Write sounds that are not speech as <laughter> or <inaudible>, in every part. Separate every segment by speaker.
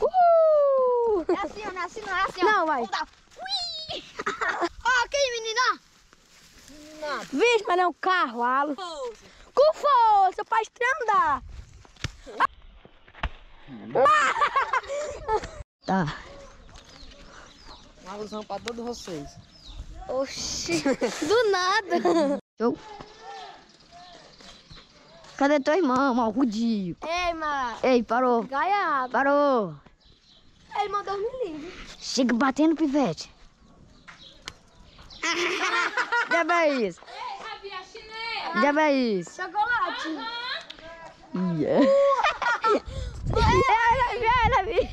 Speaker 1: Uhul!
Speaker 2: É assim, ó, não é assim, não é assim, ó.
Speaker 1: Não, vai.
Speaker 2: Vamos dar. Ui! <laughs> Ó, aqui, menina. Menina.
Speaker 1: Vixe, mas não é um cavalo.
Speaker 2: Pousa.
Speaker 1: Com força, pra andar. Tá.
Speaker 3: Um alusão pra todos vocês.
Speaker 1: Oxi, do nada. <laughs> Show. Cadê teu irmão, mal rudico?
Speaker 2: Ei, mas...
Speaker 1: Ei, parou.
Speaker 2: Gaiado.
Speaker 1: Parou.
Speaker 2: Ele mandou me livre.
Speaker 1: Chega batendo, pivete. <laughs> Já vai isso. Já vai isso.
Speaker 2: Chocolate.
Speaker 1: Yeah. Ela vi, ela vi.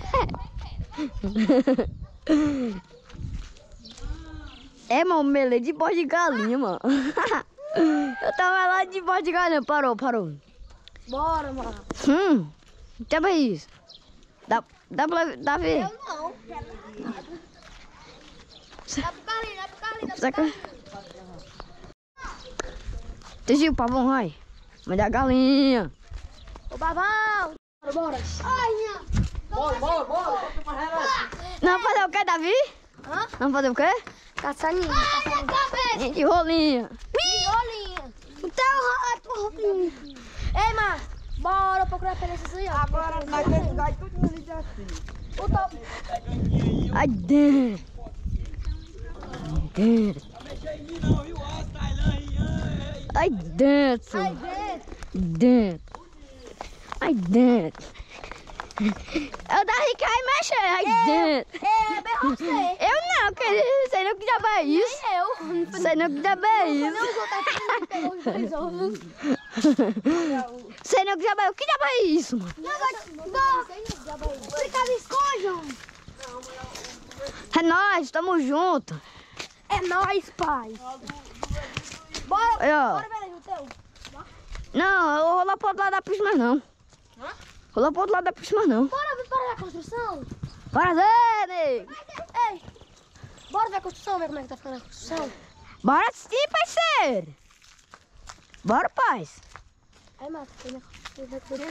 Speaker 1: É, mano, melê de bode de galinha, mano. <laughs> Eu tava lá de bode de galinha. Parou, parou.
Speaker 2: Bora, mano.
Speaker 1: Hum, já vai isso. Dá, dá pra dá ver.
Speaker 2: Eu não. Dá pro Carlinhos, dá pro Carlinhos, dá pro
Speaker 1: Saca? Deixa o pavão, vai. Mas a galinha.
Speaker 2: Ô, Babão. Bora, bora. Ai, minha.
Speaker 3: Bora, bora, bora.
Speaker 1: Não fazer o quê, Davi?
Speaker 2: Hã?
Speaker 1: Não fazer o quê?
Speaker 2: Caçaninha. Ai, minha cabeça.
Speaker 1: De rolinha.
Speaker 2: Então. Ei, mano. Bora procurar pedaços aí, ó.
Speaker 3: Agora nós temos que dar tudo ali de assim.
Speaker 2: O top.
Speaker 1: Ai, dentro. Dentro. Ai, dentro.
Speaker 2: Ai, dentro.
Speaker 1: Ai, dentro. Eu Davi que vai mexer. Ai, dentro.
Speaker 2: É.
Speaker 1: Eu não, que sei não que diabo é isso.
Speaker 2: Eu.
Speaker 1: Sei não que diabo é isso.
Speaker 2: Não, vou tá.
Speaker 1: Sei não que diabo é Que diabo é isso, mano?
Speaker 2: Não, vai. Fica me esconjam.
Speaker 1: É nóis, tamo junto.
Speaker 2: É nóis, pai. Bora. Bora, beleza, o teu.
Speaker 1: Não, eu vou rolar pro outro lado da pista, mas não.
Speaker 2: Hã?
Speaker 1: Rolar pro outro lado da pista, mas não.
Speaker 2: Bora ver para a construção.
Speaker 1: Bora ver, nego.
Speaker 2: Ei. Bora ver a construção, ver como é que tá ficando a construção.
Speaker 1: Bora sim, parceiro. Bora, paz.
Speaker 2: Aí, mata.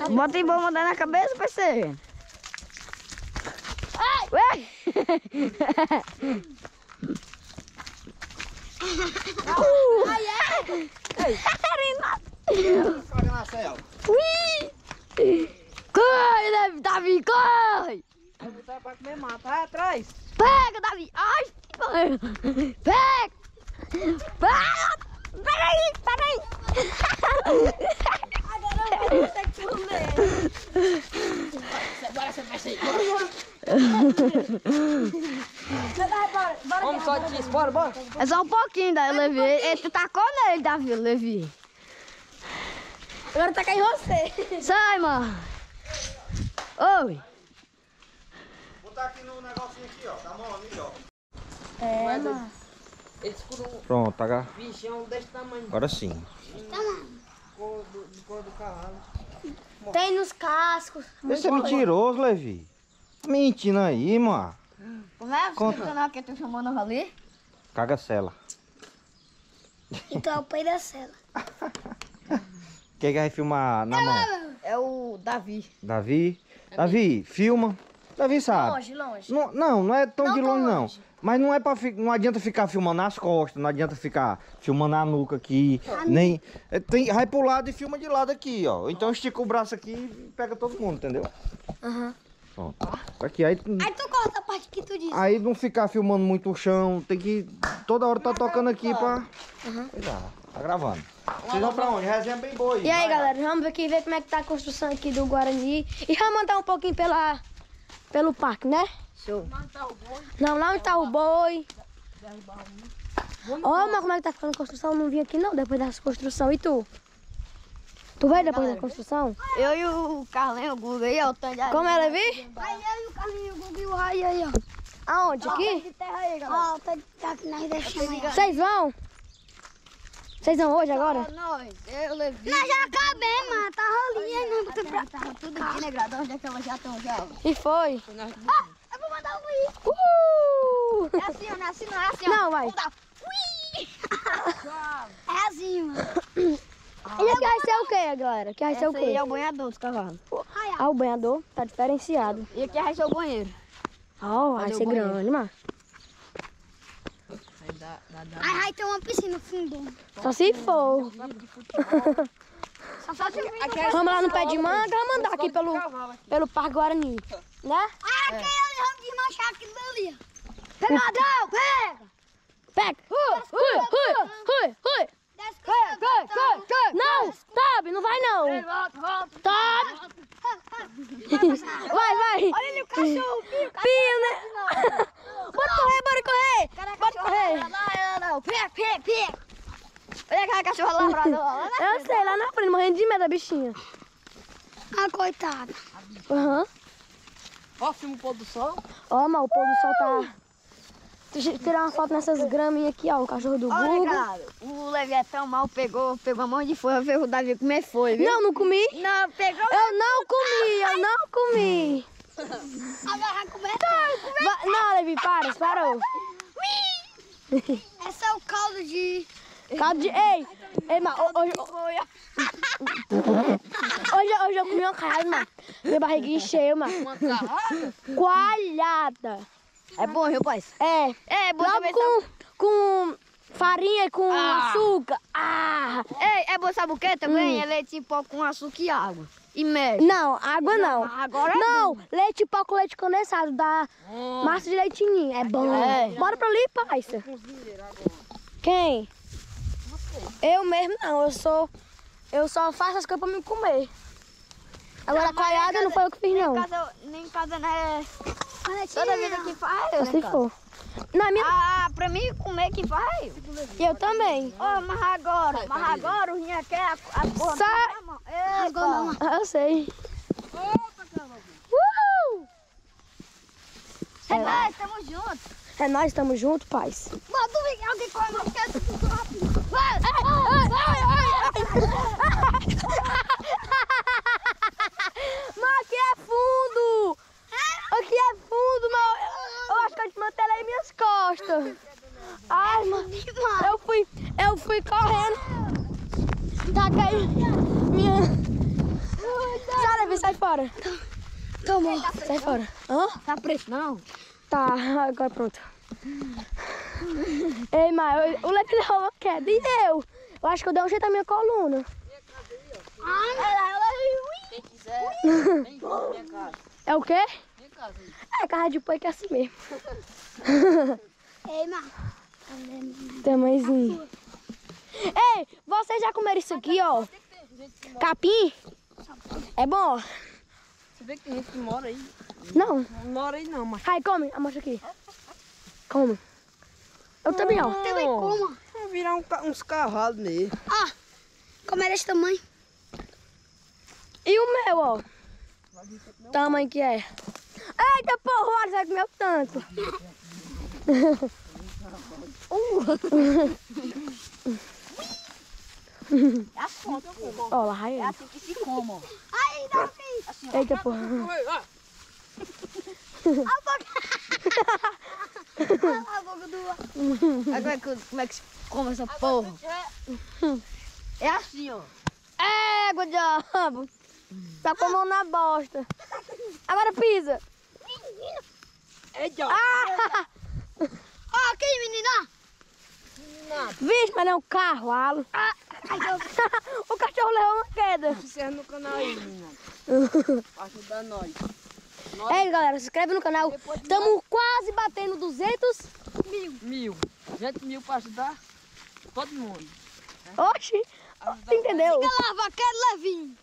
Speaker 1: Bota em bomba na cabeça, parceiro.
Speaker 2: Ai.
Speaker 1: Ué. <laughs>
Speaker 2: Ai, é.
Speaker 3: Caga na cela.
Speaker 1: Ui. Corre, Davi, Davi, corre.
Speaker 3: Vai botar pra comer mata. Vai atrás.
Speaker 1: Pega, Davi. Ai, pega. Pega. Pega. Peraí, peraí.
Speaker 2: Agora eu vou ter que comer.
Speaker 3: Agora você vai sair.
Speaker 2: Bora. Bora,
Speaker 3: Vamos só disso. Bora, bora.
Speaker 1: É só um pouquinho, daí, Levi. Ele tu tacou nele, Davi, Levi.
Speaker 2: Agora tá caindo você.
Speaker 1: Sai, mano. Oi.
Speaker 4: Botar aqui no negocinho aqui, ó. Tá mão ali, ó.
Speaker 2: É, mano.
Speaker 3: Eles curam
Speaker 4: Pronto, agora,
Speaker 3: um bichão desse tamanho.
Speaker 4: agora sim.
Speaker 3: Cor do, de cor do cavalo.
Speaker 2: Tem nos cascos.
Speaker 4: Esse é mentiroso, Levi. Tá mentindo aí, mano.
Speaker 1: Como é
Speaker 4: Conta.
Speaker 1: o canal que eu tô chamando ali?
Speaker 4: Caga cela.
Speaker 2: Então é o pai da cela.
Speaker 4: Quem que vai filmar na mão?
Speaker 1: É o Davi.
Speaker 4: Davi? Davi, filma. Davi sabe.
Speaker 2: Longe, longe.
Speaker 4: Não, não, não é tão
Speaker 2: Não
Speaker 4: de
Speaker 2: tão
Speaker 4: longe, não.
Speaker 2: longe.
Speaker 4: Mas não é para não adianta ficar filmando as costas, não adianta ficar filmando a nuca aqui, nem é, tem vai pro lado e filma de lado aqui, ó. Então estica o braço aqui e pega todo mundo, entendeu?
Speaker 2: Aham.
Speaker 4: Pronto. Aqui aí
Speaker 2: Aí tu corta a parte que tu disse.
Speaker 4: aí não ficar filmando muito o chão, tem que toda hora tá tocando aqui pra Pois é, tá gravando. Vocês vão pra onde? Resenha bem boa aí.
Speaker 2: E aí,
Speaker 4: vai
Speaker 2: galera, vamos aqui ver como é que tá a construção aqui do Guarani. E vamos andar um pouquinho pela, pelo parque, né?
Speaker 1: Show.
Speaker 2: Não, lá onde tá o boi. Ó, mas como é que tá ficando a construção? Eu não vim aqui não, depois dessa construção. E tu? Tu vai depois da construção?
Speaker 1: Eu e o Carlinho, o Guga aí, ó, o Tandy
Speaker 2: Como é, Levi?
Speaker 5: Aí eu e o Carlinho, o Gugu e o Rai aí, ó.
Speaker 2: Aonde? Aqui?
Speaker 1: terra aí, galera.
Speaker 5: Ó, tá, tá aqui nós deixamos aí, ó.
Speaker 2: Vocês vão? Vocês vão hoje agora?
Speaker 1: Nós, eu, Levi.
Speaker 5: Nós já acabei, mano. Tá rolinha aí, não botou pra...
Speaker 1: Tava tudo aqui, né, Grado? Onde é que elas já estão já?
Speaker 2: E foi?
Speaker 5: Ah, eu vou mandar um aí.
Speaker 2: Uhul!
Speaker 1: É assim, ó, não é assim, não é assim, ó.
Speaker 2: Não, vai.
Speaker 1: Dar. Ui!
Speaker 5: É assim, mano.
Speaker 2: Ele quer ser o quê, galera? Quer ser o
Speaker 1: Esse aí
Speaker 2: quê?
Speaker 1: é o banhador dos cavalos.
Speaker 2: Ah, o banhador tá diferenciado.
Speaker 1: E aqui vai ser o banheiro.
Speaker 2: Ó, vai
Speaker 1: Cadê o
Speaker 2: ser
Speaker 1: banheiro?
Speaker 2: grande, mano.
Speaker 3: Aí dá, dá, dá.
Speaker 5: Aí vai ter uma piscina no fundo.
Speaker 2: Só se for.
Speaker 5: Só falta
Speaker 2: Vamos lá no pé de manga, vamos andar aqui pelo, pelo Parque Guarani. Né?
Speaker 5: Ah, aquele ali, vamos desmanchar aquilo ali. Pega!
Speaker 2: Pega! Ui, ui, ui, ui, ui.
Speaker 5: Desce com
Speaker 2: Não, Toby, não vai não.
Speaker 5: Volta, volta.
Speaker 2: Toby. <laughs> Vai, vai.
Speaker 5: Olha ali o cachorro, pio.
Speaker 2: Pio, né? Bora correr, bora correr. Bora correr.
Speaker 5: Não. Pega, pega, pega. Olha aquela cachorra lá <laughs> pra lá.
Speaker 2: Eu sei, lá na frente, morrendo de medo da bichinha.
Speaker 5: Ah, coitada.
Speaker 2: Aham.
Speaker 3: Ó, filma o pôr do sol.
Speaker 2: Ó, mas o pôr do sol tá... Deixa eu tirar uma foto nessas graminhas aqui, ó. O cachorro do
Speaker 1: Olha,
Speaker 2: Google.
Speaker 1: cara, o Leviatão mal pegou, pegou a mão de folha, veio o Davi comer foi, viu?
Speaker 2: Não, não comi.
Speaker 1: Não, pegou.
Speaker 2: Eu não comi, eu não comi.
Speaker 5: Agora vai comer.
Speaker 2: Não, Levi, para, parou.
Speaker 5: Esse é o caldo de...
Speaker 2: Caldo de... Ei, ei, mas <laughs> hoje, hoje, hoje eu comi uma carrada, mano. Minha barriguinha cheia, mano.
Speaker 3: Uma carrada.
Speaker 2: Coalhada.
Speaker 1: É bom, viu, pai?
Speaker 2: É,
Speaker 1: É, bom
Speaker 2: logo
Speaker 1: também.
Speaker 2: com, com farinha e com
Speaker 1: Ah.
Speaker 2: açúcar. Ah.
Speaker 1: Ei, é bom, sabe o que também?
Speaker 2: Hum.
Speaker 1: É leite em pó com açúcar e água. E mel.
Speaker 2: não, água não.
Speaker 1: Agora é
Speaker 2: Não, leite pó com leite condensado, da massa de leitinho. É bom.
Speaker 1: É.
Speaker 2: Bora pra ali, parça. Quem? Eu mesmo não, eu sou. Eu só faço as coisas pra me comer. Agora a coalhada não foi eu que fiz,
Speaker 1: Nem em
Speaker 2: não.
Speaker 1: casa, nem em casa, né? Toda vida que faz,
Speaker 2: Só
Speaker 1: né,
Speaker 2: se for. Na minha.
Speaker 1: Ah, pra mim comer que faz.
Speaker 2: Eu também.
Speaker 1: Ó, mas agora, mas agora o Rinha quer a, a porra.
Speaker 2: Sai.
Speaker 1: mão. Epa.
Speaker 2: Ah, Eu sei. Uh!
Speaker 1: É nóis, tamo junto.
Speaker 2: É nós, estamos juntos, paz.
Speaker 5: Mano, vê alguém corre mais que essa tudo rápido. Vai,
Speaker 2: Mas aqui é fundo! Aqui é fundo, mas eu acho que eu desmantelei aí minhas costas. Ai, mano. Eu fui, eu fui correndo. Tá caindo. Minha. Sai, Levi, sai fora.
Speaker 5: Tomou.
Speaker 2: Sai fora. Hã?
Speaker 1: Tá preto, não?
Speaker 2: Tá, agora pronto. Ei, mas o deu uma queda. E eu? Eu acho que eu dei um jeito na minha coluna.
Speaker 3: Quem quiser, vem minha casa.
Speaker 2: É o quê?
Speaker 3: Em casa aí.
Speaker 2: É, carro de boi que é assim mesmo. <laughs>
Speaker 5: Ei, mano.
Speaker 2: Tamanhozinho. Ei, vocês já comeram isso aqui, ó? Capim? É bom?
Speaker 3: Você vê que tem gente que mora aí.
Speaker 2: Não.
Speaker 3: Não mora aí não, mas.
Speaker 2: Ai, come. Amostra aqui. Come. Eu também, ó.
Speaker 5: Também coma.
Speaker 3: Vai virar um uns cavalos nele.
Speaker 5: Ah, como é desse tamanho?
Speaker 2: E o meu, ó. Tamanho que é. Eita, porra, o Alisson vai comer o tanto.
Speaker 1: É assim,
Speaker 2: Ó, lá
Speaker 1: é assim que se come, ó.
Speaker 5: Ai, dá um
Speaker 2: Eita, porra.
Speaker 5: A boca do...
Speaker 1: Aí como é que, como é que se come essa porra? É assim, ó.
Speaker 2: Égua, diabo. Tá com a mão na bosta. Agora pisa.
Speaker 3: É de
Speaker 2: Ah!
Speaker 5: Ó, aqui, menina.
Speaker 2: Vixe, mas não é um cavalo. <laughs> o cachorro levou uma queda.
Speaker 3: Se inscreve no canal aí, menina. <laughs> Pra ajudar nós.
Speaker 2: Ei, galera, se inscreve no canal. Estamos quase batendo 200
Speaker 3: Mil. Gente mil pra ajudar todo mundo.
Speaker 2: Oxi,
Speaker 3: Ajudar
Speaker 2: entendeu?
Speaker 5: Fica lá, vaqueiro Levinho.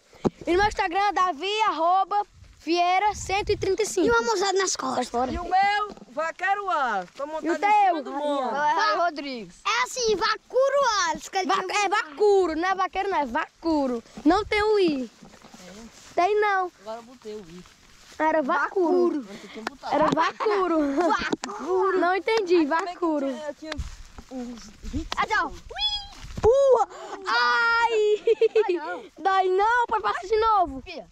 Speaker 2: E no meu Instagram, Davi, arroba, Vieira 135.
Speaker 5: E uma mãozada nas costas.
Speaker 2: fora.
Speaker 3: E o meu, vaqueiro A. Tô
Speaker 2: o
Speaker 3: montado em cima do morro.
Speaker 1: Vai, Rodrigues.
Speaker 5: É assim, ele
Speaker 2: Va- é vacuro, não é vaqueiro, não, é vacuro. Não tem o I. Tem não.
Speaker 3: Agora eu botei o I.
Speaker 2: Era vacuro. Era vacuro. Vacuro. Não entendi, vacuro.
Speaker 3: Eu tinha uns 20
Speaker 2: Ua! Ai! Dói não, pode passar de novo.
Speaker 1: Fia.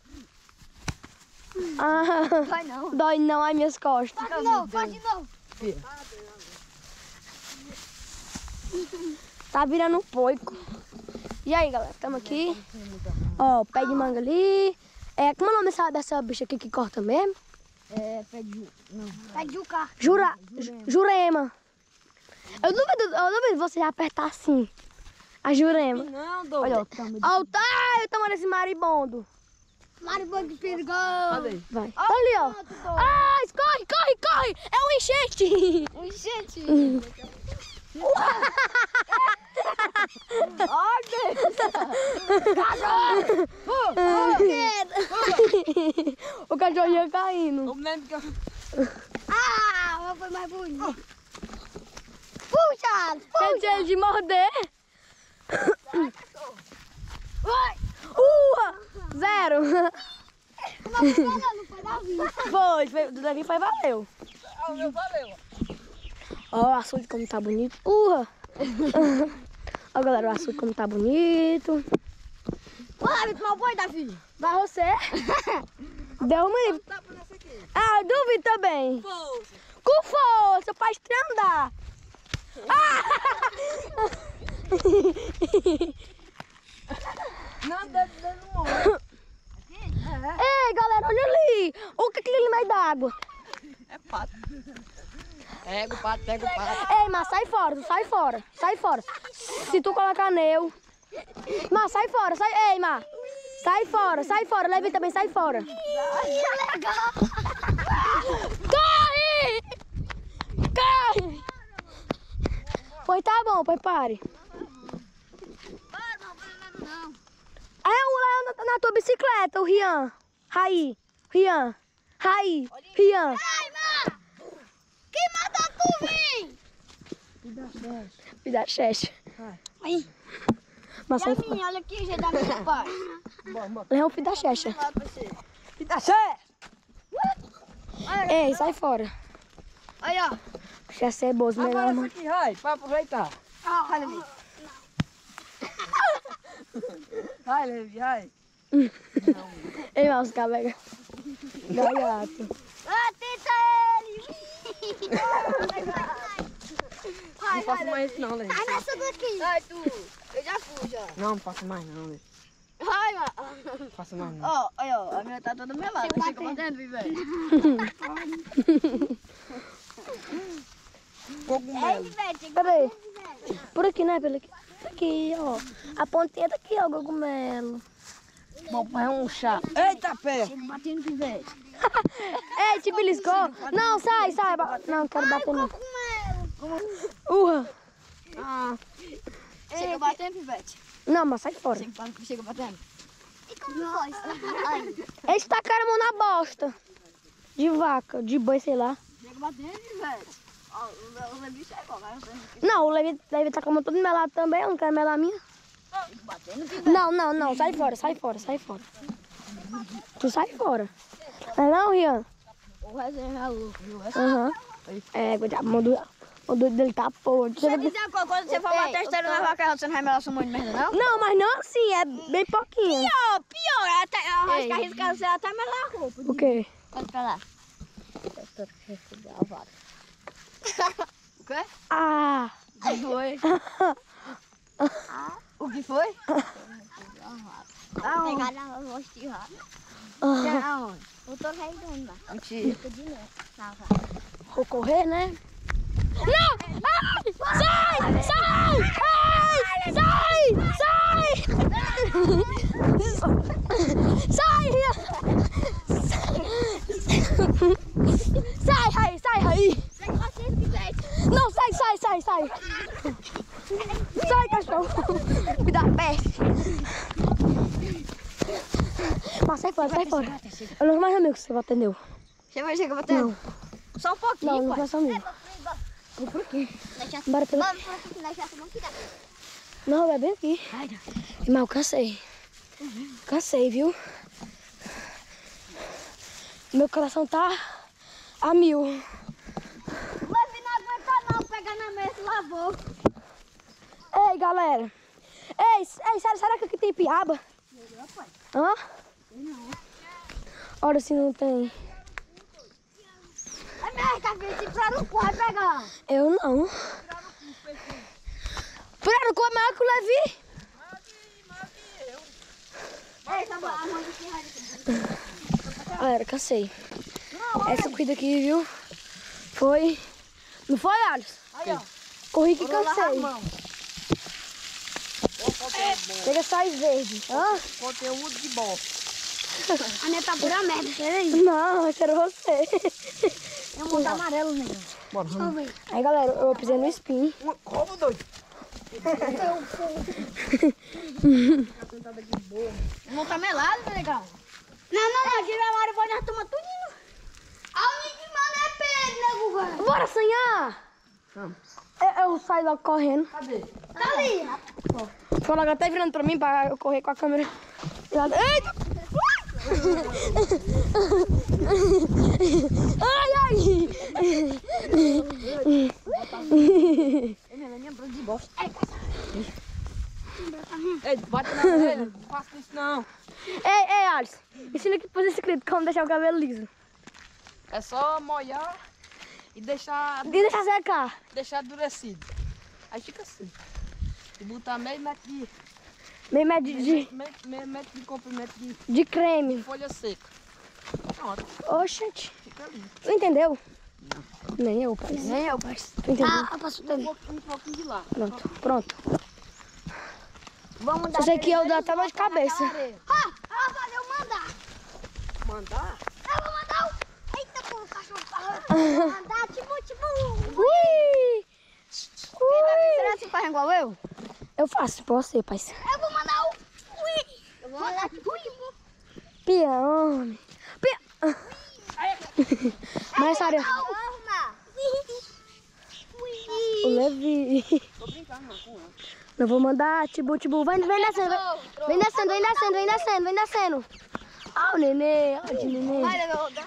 Speaker 2: Ah,
Speaker 1: Vai não.
Speaker 2: dói não, ai minhas costas.
Speaker 5: Faz de novo, faz de novo.
Speaker 2: Tá virando um poico. E aí, galera, estamos aqui. Ó, pé de manga ali. É, como é o nome dessa, dessa bicha aqui que corta mesmo?
Speaker 5: É, pé de... Não. Pé de juca.
Speaker 2: Jura, Ju- Jurema. Eu duvido, eu duvido você apertar assim. A Jurema.
Speaker 3: Não, doido.
Speaker 2: Olha. Olha o tamanho desse maribondo.
Speaker 5: Maribondo perigoso.
Speaker 3: Cadê?
Speaker 2: Vai. Ali, ó. Ah, corre, corre, corre. É um enchente.
Speaker 5: Gente. <laughs>
Speaker 2: o cachorro ia caindo.
Speaker 5: Ah, foi mais bonito. Puxa,
Speaker 2: Sente ele de morder.
Speaker 5: Vai.
Speaker 2: Ua! Zero.
Speaker 5: Mas não foi.
Speaker 2: Foi, do Davi foi, valeu.
Speaker 3: Ah, o meu valeu.
Speaker 2: Ó, o açude como tá bonito. Urra! Ó, galera, o açude como tá bonito.
Speaker 5: Vitor, mal foi, Davi.
Speaker 2: Vai você? Deu um.
Speaker 3: Tá essa aqui.
Speaker 2: Ah, duvido também.
Speaker 3: Força.
Speaker 2: Com força, pra estrandar. <laughs>
Speaker 3: Não, morre. <coughs>
Speaker 2: Ei, galera, olha ali. O que é aquele ali no meio da água?
Speaker 3: É pato. Pega o pato, pega o pato.
Speaker 2: Ei, mas sai fora, sai fora. Sai fora. Se tu colocar neu. Mas sai fora, sai. Ei, Mar. Sai fora, sai fora. Levi também, sai fora. Corre! Corre! Pois tá bom, pois pare. É o Léo na, tua bicicleta, o Rian. Raí. Rian. Raí. Rian.
Speaker 5: Ai. Quem mandou tu vir?
Speaker 2: Me dá cheche.
Speaker 5: Aí.
Speaker 2: Mas
Speaker 5: E a minha, olha aqui, jeito da minha pai.
Speaker 2: Leão.
Speaker 5: Lá pra você.
Speaker 3: Que tá cheio.
Speaker 2: Ei, sai fora.
Speaker 5: Aí, ó.
Speaker 2: Já é ceboso, melhor,
Speaker 3: Agora
Speaker 2: mano.
Speaker 3: aqui, vai, pra aproveitar.
Speaker 5: Olha ali.
Speaker 3: Vai, Levi, vai.
Speaker 2: Ei, mouse, cabega. Gaiato.
Speaker 5: Atenta ele.
Speaker 3: Não faço mais isso não, Levi.
Speaker 5: Ai, nessa daqui. Ai, tu. Eu já fui, já.
Speaker 3: Não, não faço mais não, Levi.
Speaker 5: Ai, Má.
Speaker 3: Não faço mais não.
Speaker 5: Ó, ó. A minha tá toda melada. Chega batendo, velho.
Speaker 3: Cogumelo.
Speaker 2: Peraí. Por aqui, né? Por aqui. Ó. A pontinha daqui, ó, o cogumelo.
Speaker 3: Bom, é um chá. Eita, pé.
Speaker 5: Chega batendo, pivete.
Speaker 2: Ei, te beliscou? Não, sai, sai. Não, quero bater não. Urra.
Speaker 5: Ah. Chega batendo, pivete.
Speaker 2: Não, mas sai fora.
Speaker 5: Chega, batendo. E como foi? Ai.
Speaker 2: Eles tacaram a mão na bosta. De vaca, de boi, sei lá.
Speaker 5: Chega batendo, pivete. Ó, o o Levi chegou, vai.
Speaker 2: Não, o Levi deve estar com a mão toda melada também. Eu não quero melar a minha. Não, não, não. Sai fora, sai fora, sai fora. Tu sai fora. Não é não, Rian?
Speaker 5: O resenha é louco, viu?
Speaker 2: Aham. É, a do, o dedo dele tá podre.
Speaker 5: Deixa eu dizer uma coisa, quando você for bater a esteira na vaca, você não vai melar sua mão de merda, não?
Speaker 2: Não, mas não assim, é bem pouquinho.
Speaker 5: Pior, pior, até, eu acho que arrisca você até melar a roupa.
Speaker 2: O quê?
Speaker 5: Pode pra lá. <laughs> O quê?
Speaker 2: Ah!
Speaker 5: O que foi? O que foi? Aonde? Pegar na voz de rato.
Speaker 2: ah.
Speaker 5: Aonde? Eu tô caindo lá. Mentira.
Speaker 2: Vou correr, né? Não! Ai! Sai! Sai! Ai! Sai! Sai! Sai, Rian! Sai, Raí! Sai, Raí! Não, sai, sai, sai, sai! Sai, cachorro! Dá peste! Mas sai fora, sai fora! Eu não sou mais amigo que você vai atender.
Speaker 5: Você vai chegar batendo? Só um pouquinho,
Speaker 2: Não, não
Speaker 5: pai.
Speaker 2: faço amigo. Bora pelo...
Speaker 5: Vamos, vamos, vamos, vamos tirar.
Speaker 2: Não, é bem aqui. Mas eu cansei. Cansei, viu? Meu coração tá a mil.
Speaker 5: Não não pegar na mesa e lavou.
Speaker 2: Ei, galera. Ei, ei será, será que aqui tem piaba? Hã? Olha se não tem.
Speaker 5: É merda, filho, se pra no cu, vai pegar.
Speaker 2: Eu não. Pirarucu é maior que o Levi.
Speaker 5: Ei, tá bom, a mão aqui, vai.
Speaker 2: Galera, cansei. Essa corrida aqui, viu? Foi. Não foi, Alisson?
Speaker 5: Aí, ó.
Speaker 2: Corri que
Speaker 5: Vou
Speaker 2: cansei. Pega só verde. Hã?
Speaker 3: Conteúdo de bosta.
Speaker 5: A minha tá pura merda, peraí.
Speaker 2: Não, esse era você.
Speaker 5: É um monte amarelo, né?
Speaker 3: Bora, vamos.
Speaker 2: Aí, galera, eu pisei no spin.
Speaker 3: Como doido?
Speaker 5: Não tá melado, tá legal? Não, não, não. Aqui na hora pode tomar tudinho. A única mala é Pedro, né, Guga?
Speaker 2: Bora sonhar! Eu, eu saio logo correndo.
Speaker 3: Cadê?
Speaker 5: Tá ali.
Speaker 2: Foi logo até virando pra mim pra eu correr com a câmera. Eita! Ai, ai!
Speaker 3: Ei, bate na orelha. Não faça isso não.
Speaker 2: Ei, ei, Alisson. Ensina aqui pra inscrito como deixar o cabelo liso.
Speaker 3: É só molhar e deixar,
Speaker 2: E deixar secar.
Speaker 3: deixar endurecido. Aí fica assim. E botar meio metro de,
Speaker 2: Meio metro de, de,
Speaker 3: meio, meio metro de comprimento de
Speaker 2: de creme.
Speaker 3: folha seca. Pronto,
Speaker 2: Oxente.
Speaker 3: fica lindo.
Speaker 2: Tu entendeu? Nem eu, pai.
Speaker 5: Nem eu, pai.
Speaker 2: Tu entendeu?
Speaker 5: Ah, eu passo
Speaker 3: Um
Speaker 5: tempo.
Speaker 3: pouquinho, um pouquinho de lá.
Speaker 2: Pronto, pronto.
Speaker 5: Vamos
Speaker 2: Só sei que eu dou até dor de cabeça.
Speaker 5: Ah, eu vou fazer eu mandar.
Speaker 3: Mandar?
Speaker 5: Eu vou mandar o... Pô, o cachorro tá... Eu vou mandar, tipo, tipo...
Speaker 2: Ui!
Speaker 5: Será que você faz igual eu?
Speaker 2: Eu faço pra você, pai.
Speaker 5: Eu vou mandar o... Ui. Eu vou mandar tipo... tipo.
Speaker 2: Pia, homem. Pia. Mas,
Speaker 5: Arruma.
Speaker 2: o Levi.
Speaker 3: Tô brincando não, com ela.
Speaker 2: Eu vou mandar, tibu, tibu. Vem, vem descendo, vem, vem descendo, vem descendo, vem descendo, vem descendo. Ah, o nenê, olha de nenê.
Speaker 5: Vai, Levi.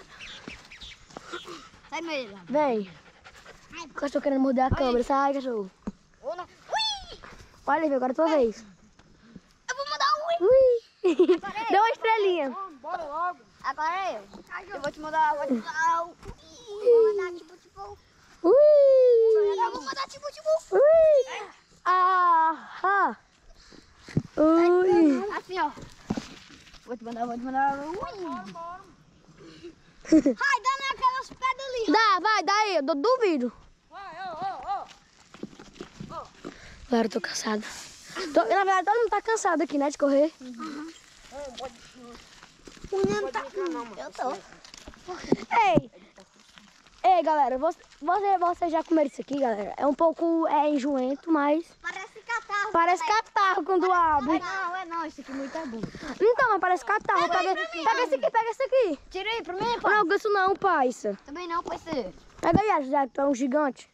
Speaker 5: Sai, Meira.
Speaker 2: Vem. O cachorro querendo morder a câmera. Sai, cachorro. Olha, agora é tua vez.
Speaker 5: Eu vou mandar o ui.
Speaker 2: Ui. <laughs> Deu uma estrelinha.
Speaker 3: Bora logo.
Speaker 5: Agora é eu. Eu vou te mandar, vou te mandar o ui. Vou mandar tipo, tipo...
Speaker 2: Ui.
Speaker 5: Eu vou mandar tipo, tipo...
Speaker 2: Ui. Ah, ah. Ui.
Speaker 5: Assim, ó. Vou te mandar, vou te mandar. Ui. <laughs> Ai, dá naquelas pedras ali.
Speaker 2: Dá, vai, dá aí, eu du- duvido.
Speaker 3: Vai, ó, ó, ó.
Speaker 2: Agora eu tô cansada. Tô- na verdade, todo mundo tá cansado aqui, né, de correr.
Speaker 5: Eu tô.
Speaker 2: Ei! Ei, galera, você, você, você já comeram isso aqui, galera? É um pouco é, enjoento, mas
Speaker 5: Parece catarro.
Speaker 2: parece catarro quando abre.
Speaker 5: Não, é não. Isso aqui muito é bom.
Speaker 2: Então, mas parece catarro. Pega, pega esse aqui, pega esse aqui.
Speaker 5: Tira aí pra mim, pai.
Speaker 2: Não, isso não, pai.
Speaker 5: Também não, pode ser.
Speaker 2: Pega aí, já que tu é um gigante.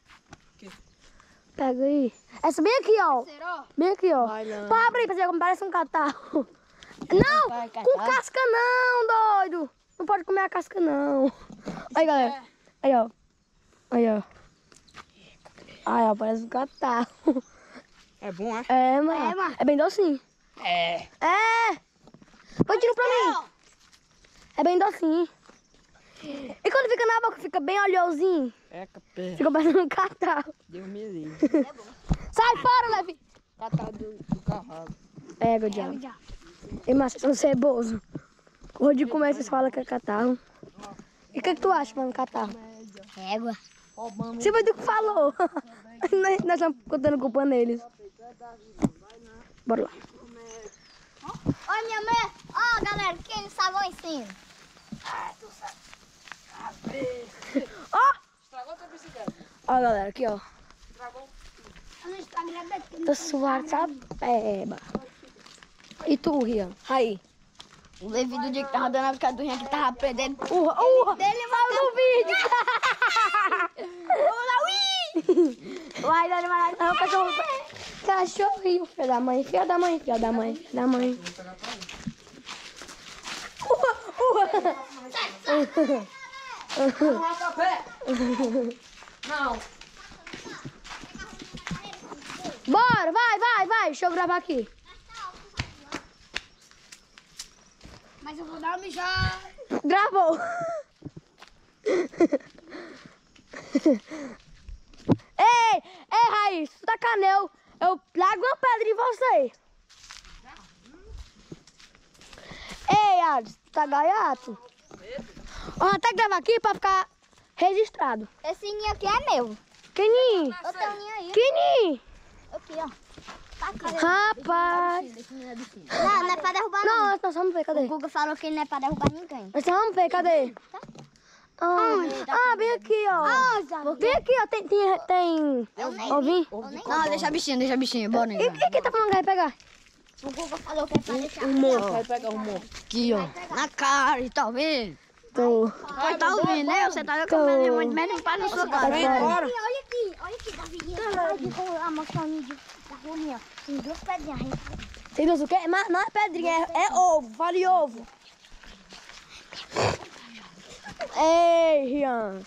Speaker 2: Pega aí. Essa bem aqui, ó.
Speaker 5: Será?
Speaker 2: Bem aqui, ó. Pá, abre aí pra você ver como parece um catarro. Não,
Speaker 5: Vai,
Speaker 2: com casca não, doido. Não pode comer a casca, não. Aí, galera. Aí, ó. Aí, ó. Aí, ó, parece um catarro.
Speaker 3: É bom, é?
Speaker 2: É, mano.
Speaker 5: É, mano.
Speaker 2: É bem docinho.
Speaker 3: É.
Speaker 2: É. Põe tiro pra mim. É bem docinho. E quando fica na boca, fica bem oleosinho.
Speaker 3: É, capé.
Speaker 2: Fica parecendo um catarro.
Speaker 3: Deus me livre.
Speaker 2: Sai fora, Levi.
Speaker 3: Catar do, do cavalo.
Speaker 2: Pega o diabo. E mas são ceboso. O Rodrigo começa vocês falam que é catarro. E o que, que tu acha, mano, catarro?
Speaker 5: Égua.
Speaker 2: Você vai do que falou. nós, <laughs> nós estamos contando culpa neles. Bora lá.
Speaker 5: Olha minha mãe. Ó, galera, que eles estavam ensino.
Speaker 2: Ó,
Speaker 3: Estragou tua bicicleta.
Speaker 2: ó, galera, aqui, ó.
Speaker 5: Daqui.
Speaker 2: Tô suado, sabe? Peba. E tu, Rian? Aí.
Speaker 5: O Levi do dia que tava dando a picadurinha que tava aprendendo.
Speaker 2: Urra, urra.
Speaker 5: Dele
Speaker 2: Saiu no vídeo. <laughs> <laughs> Vai, Dani, vai lá. Não, cachorro. Cachorrinho, filho da mãe, filho da mãe, filho da mãe, filho da mãe. Urra, urra.
Speaker 3: Não, café. Não.
Speaker 2: Bora, vai, vai, vai. Deixa eu gravar aqui.
Speaker 5: Mas eu vou dar uma mijada.
Speaker 2: Gravou. ei, ei, Raiz, tu tá canel. Eu trago uma pedra em você. Ei, tu tá gaiato. Ó, até gravar aqui pra ficar registrado.
Speaker 5: Esse ninho aqui é meu.
Speaker 2: Kenin,
Speaker 5: Eu tenho um ninho aí.
Speaker 2: Kenin.
Speaker 5: Aqui, ó. Tá.
Speaker 2: Rapaz.
Speaker 5: Não, não é pra derrubar não.
Speaker 2: Não, nós vamos ver, cadê?
Speaker 5: O Guga falou que não é pra derrubar ninguém.
Speaker 2: Nós vamos ver, cadê? Ah, ah, vem aqui, ó. Vem aqui, ó. Tem. Tem. tem...
Speaker 5: Eu nem
Speaker 2: Ouvir?
Speaker 1: Não, deixa a bichinha, deixa a bichinha. Bora,
Speaker 2: E,
Speaker 1: né?
Speaker 2: e quem tá falando que vai pegar?
Speaker 5: O Guga falou que é pra deixar.
Speaker 3: O monstro, vai pegar o monstro.
Speaker 1: Aqui, ó. Na cara, e tá ouvindo?
Speaker 2: Tô.
Speaker 1: Pode tá ouvindo, né? Você tá comendo muito menos para na sua cara.
Speaker 3: Vem embora.
Speaker 5: Olha aqui, olha aqui, Davi. Olha aqui, a mostrar o ninho de- da ó. Tem duas pedrinhas.
Speaker 2: Tem duas o quê? Mas não é pedrinha, é ovo. Vale ovo. Ei, Rian.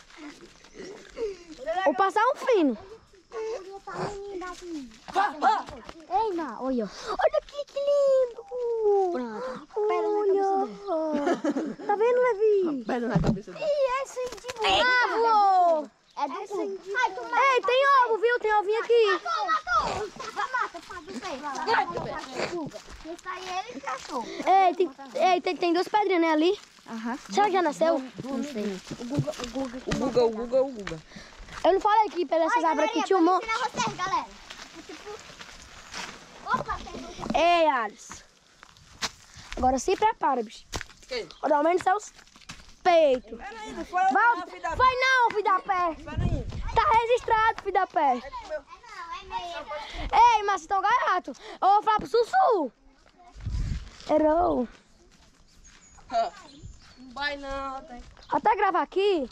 Speaker 2: Vou passar um fino.
Speaker 5: Ei, Má, olha.
Speaker 2: Olha aqui, que lindo. Olha. Tá vendo, Levi?
Speaker 3: Pedra na cabeça dele.
Speaker 5: Ih, esse de
Speaker 2: Ah, voou.
Speaker 5: É do Guga. Ai, tu
Speaker 2: Ei, tem ovo, viu? Tem ovinho aqui.
Speaker 5: matou, matou. Mata, faz. Esse aí ele
Speaker 2: ei, tem, tem duas pedrinhas, né, ali?
Speaker 1: Aham.
Speaker 2: Será que já nasceu?
Speaker 1: Não sei.
Speaker 3: O Guga, o Guga, o Guga.
Speaker 2: Eu não falei que pelas essas árvores aqui tinha um monte.
Speaker 5: Vou ensinar vocês, galera. Tipo... Opa, tem dois.
Speaker 2: Ei, Alice. Agora se prepara, bicho.
Speaker 3: Que?
Speaker 2: Olha, aumenta seus peitos.
Speaker 3: Peraí, não foi eu
Speaker 2: Vai,
Speaker 3: não, filho da...
Speaker 2: vai não, filho da pé.
Speaker 3: Peraí.
Speaker 2: Tá registrado, filho da pé.
Speaker 5: É não, é.
Speaker 2: Ei, mas estão gaiato. Eu vou falar pro Sussu. Errou. <laughs>
Speaker 3: Não vai não, tem.
Speaker 2: Até gravar aqui.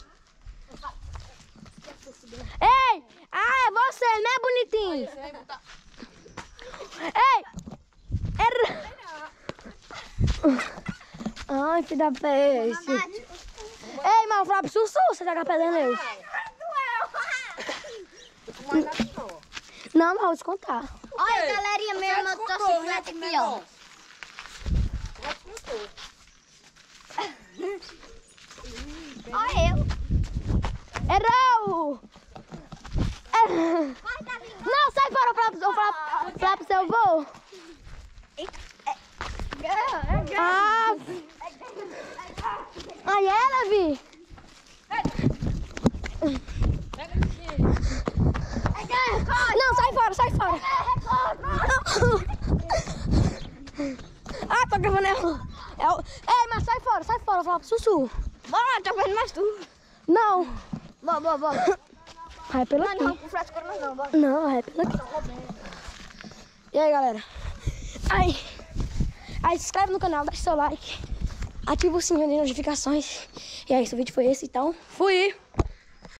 Speaker 2: Ei! Ah, é você, né, bonitinho? Ei! Errou. Ai, filho da peixe. Ei, mas eu falar pro Sussu, você joga pedra nele. Não, mas vou descontar.
Speaker 5: Olha, galerinha, meu irmão motocicleta aqui, ó. Olha eu.
Speaker 2: Errou! Não, sai fora, eu vou falar falar, pro seu avô. Ah! Aí é, Levi? Não, sai fora, sai fora. Ah, tô gravando ela. É o- Ei, mas sai fora, sai fora, falar pro Sussu.
Speaker 1: Bora, tá vendo mais tu.
Speaker 2: Não,
Speaker 1: Bora, bora, bora. <coughs>
Speaker 2: vai pela aqui.
Speaker 5: Não, frescura não, não. Bora.
Speaker 2: Não, é pela aqui. E aí, galera? Aí, aí se inscreve no canal, deixa seu like, ativa o sininho de notificações. E é isso, o vídeo foi esse, então fui!